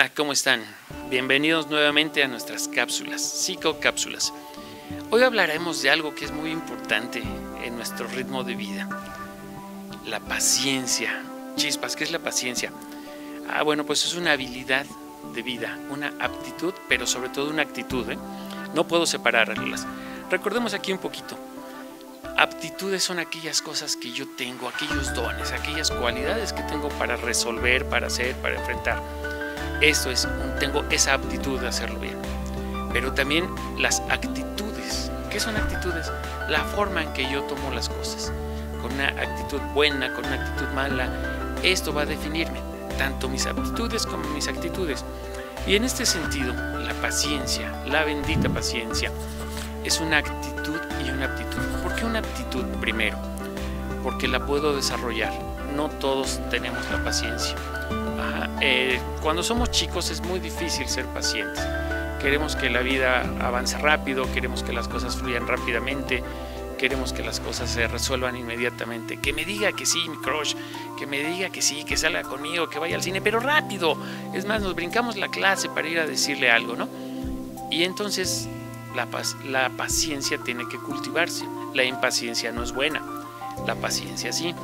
Hola, ¿cómo están? Bienvenidos nuevamente a nuestras cápsulas, psicocápsulas. Hoy hablaremos de algo que es muy importante en nuestro ritmo de vida. La paciencia. Chispas, ¿qué es la paciencia? Ah, bueno, pues es una habilidad de vida, una aptitud, pero sobre todo una actitud. ¿eh? No puedo separarlas. Recordemos aquí un poquito. Aptitudes son aquellas cosas que yo tengo, aquellos dones, aquellas cualidades que tengo para resolver, para hacer, para enfrentar. Esto es, tengo esa aptitud de hacerlo bien. Pero también las actitudes. ¿Qué son actitudes? La forma en que yo tomo las cosas. Con una actitud buena, con una actitud mala. Esto va a definirme, tanto mis aptitudes como mis actitudes. Y en este sentido, la paciencia, la bendita paciencia, es una actitud y una aptitud. ¿Por qué una aptitud primero? Porque la puedo desarrollar. No todos tenemos la paciencia. Eh, cuando somos chicos es muy difícil ser pacientes. Queremos que la vida avance rápido, queremos que las cosas fluyan rápidamente, queremos que las cosas se resuelvan inmediatamente. Que me diga que sí, mi crush, que me diga que sí, que salga conmigo, que vaya al cine, pero rápido. Es más, nos brincamos la clase para ir a decirle algo, ¿no? Y entonces la, la paciencia tiene que cultivarse. La impaciencia no es buena, la paciencia sí.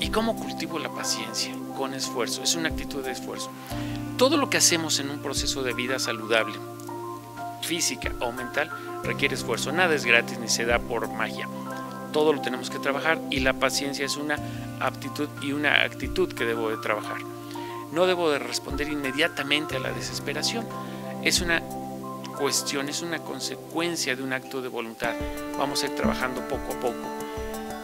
¿Y cómo cultivo la paciencia? Con esfuerzo, es una actitud de esfuerzo. Todo lo que hacemos en un proceso de vida saludable, física o mental, requiere esfuerzo. Nada es gratis ni se da por magia. Todo lo tenemos que trabajar y la paciencia es una aptitud y una actitud que debo de trabajar. No debo de responder inmediatamente a la desesperación. Es una cuestión, es una consecuencia de un acto de voluntad. Vamos a ir trabajando poco a poco.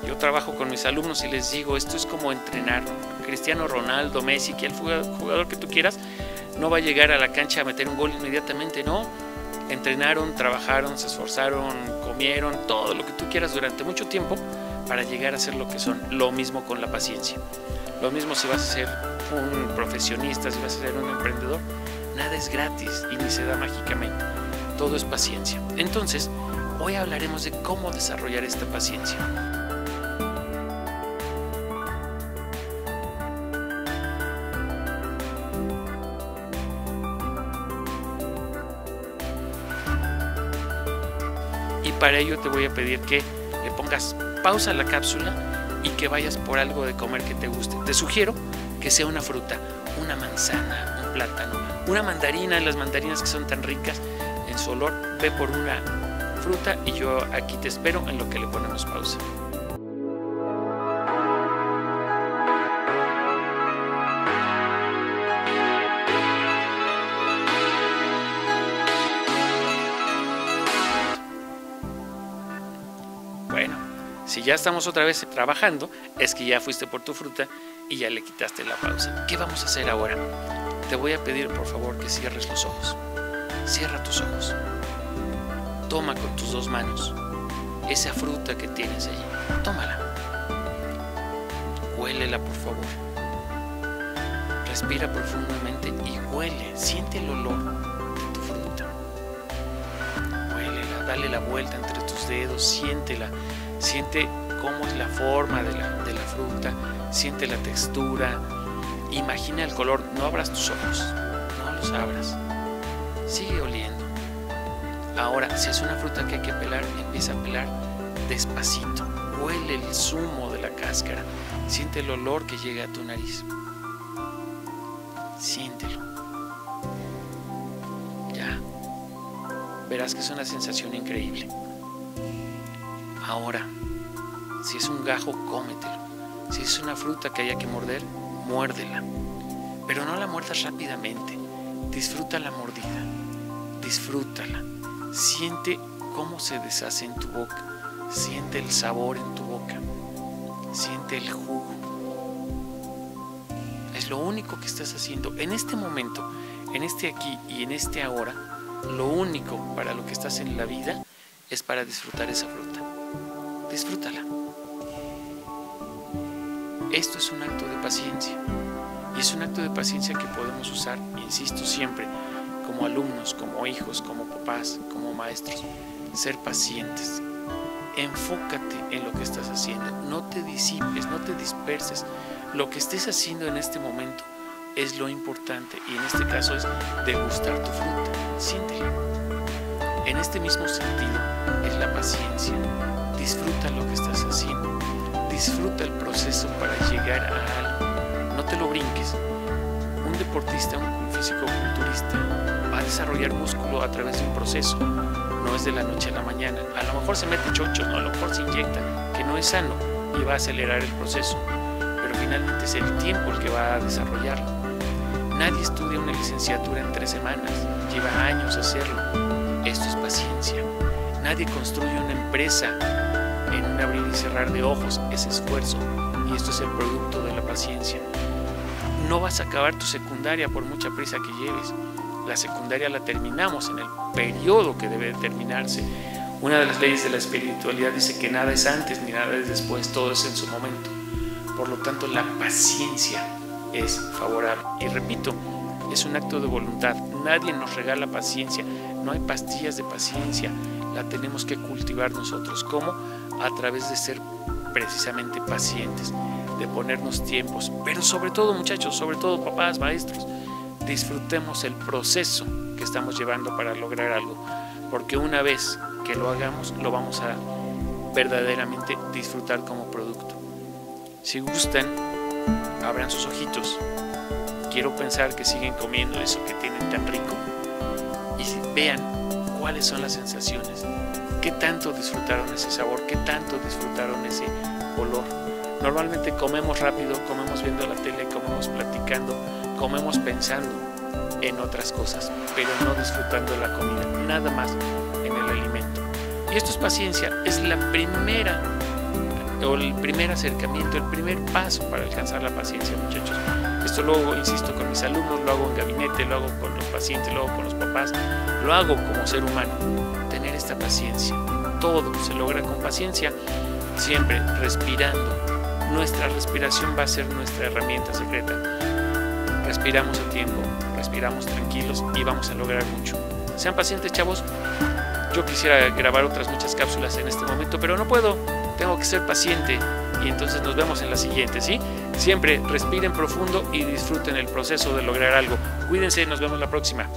Yo trabajo con mis alumnos y les digo, esto es como entrenar. Cristiano Ronaldo, Messi, que el jugador que tú quieras, no va a llegar a la cancha a meter un gol inmediatamente, no. Entrenaron, trabajaron, se esforzaron, comieron, todo lo que tú quieras durante mucho tiempo para llegar a ser lo que son. Lo mismo con la paciencia. Lo mismo si vas a ser un profesionista, si vas a ser un emprendedor. Nada es gratis y ni se da mágicamente todo es paciencia. Entonces, hoy hablaremos de cómo desarrollar esta paciencia. Para ello te voy a pedir que le pongas pausa a la cápsula y que vayas por algo de comer que te guste. Te sugiero que sea una fruta, una manzana, un plátano, una mandarina, las mandarinas que son tan ricas su olor, ve por una fruta y yo aquí te espero en lo que le ponemos pausa. Si ya estamos otra vez trabajando, es que ya fuiste por tu fruta y ya le quitaste la pausa. ¿Qué vamos a hacer ahora? Te voy a pedir por favor que cierres los ojos. Cierra tus ojos. Toma con tus dos manos esa fruta que tienes ahí. Tómala. Huélela, por favor. Respira profundamente y huele. Siente el olor de tu fruta. Huélela, dale la vuelta entre tus dedos, siéntela. Siente cómo es la forma de la, fruta, siente la textura. Imagina el color. No abras tus ojos, no los abras sigue oliendo. Ahora, si es una fruta que hay que pelar, empieza a pelar despacito. Huele el zumo de la cáscara. Siente el olor que llega a tu nariz. Siéntelo. Ya. Verás que es una sensación increíble. Ahora, si es un gajo, cómetelo. Si es una fruta que haya que morder, muérdela. Pero no la muerdas rápidamente. Disfruta la mordida disfrútala. Siente cómo se deshace en tu boca. Siente el sabor en tu boca. Siente el jugo. Es lo único que estás haciendo en este momento, en este aquí y en este ahora. Lo único para lo que estás en la vida es para disfrutar esa fruta. Disfrútala. Esto es un acto de paciencia. Y es un acto de paciencia que podemos usar, insisto siempre, como alumnos, como hijos, como papás, como maestros, ser pacientes. Enfócate en lo que estás haciendo, no te disipes, no te disperses. Lo que estés haciendo en este momento, es lo importante y en este caso es degustar tu fruta, siéntela. En este mismo sentido es la paciencia. Disfruta lo que estás haciendo, disfruta el proceso para llegar a algo. No te lo brinques. Un deportista, un físico-culturista va a desarrollar músculo a través de un proceso. No es de la noche a la mañana. A lo mejor se mete chocho, ¿no? a lo mejor se inyecta, que no es sano y va a acelerar el proceso. Pero finalmente es el tiempo el que va a desarrollarlo. Nadie estudia una licenciatura en tres semanas, lleva años hacerlo. Esto es paciencia. Nadie construye una empresa en un abrir y cerrar de ojos, es esfuerzo. Y esto es el producto de la paciencia. No vas a acabar tu secundaria por mucha prisa que lleves. La secundaria la terminamos en el periodo que debe terminarse. Una de las leyes de la espiritualidad dice que nada es antes ni nada es después, todo es en su momento. Por lo tanto, la paciencia es favorable. Y repito, es un acto de voluntad. Nadie nos regala paciencia. No hay pastillas de paciencia. La tenemos que cultivar nosotros. ¿Cómo? A través de ser precisamente pacientes, de ponernos tiempos. Pero sobre todo, muchachos, sobre todo papás, maestros, disfrutemos el proceso que estamos llevando para lograr algo. Porque una vez que lo hagamos, lo vamos a verdaderamente disfrutar como producto. Si gustan, abran sus ojitos. Quiero pensar que siguen comiendo eso que tienen tan rico vean cuáles son las sensaciones, qué tanto disfrutaron ese sabor, qué tanto disfrutaron ese olor. Normalmente comemos rápido, comemos viendo la tele, comemos platicando, comemos pensando en otras cosas, pero no disfrutando la comida, nada más en el alimento. Y esto es paciencia, es la primera o el primer acercamiento, el primer paso para alcanzar la paciencia, muchachos. Esto lo hago, insisto, con mis alumnos, lo hago en gabinete, lo hago con los pacientes, lo hago con los lo hago como ser humano. Tener esta paciencia. Todo se logra con paciencia, siempre respirando. Nuestra respiración va a ser nuestra herramienta secreta. Respiramos a tiempo, respiramos tranquilos y vamos a lograr mucho. Sean pacientes, chavos. Yo quisiera grabar otras muchas cápsulas en este momento, pero no puedo tengo que ser paciente y entonces nos vemos en la siguiente, ¿sí? Siempre respiren profundo y disfruten el proceso de lograr algo. Cuídense, nos vemos la próxima.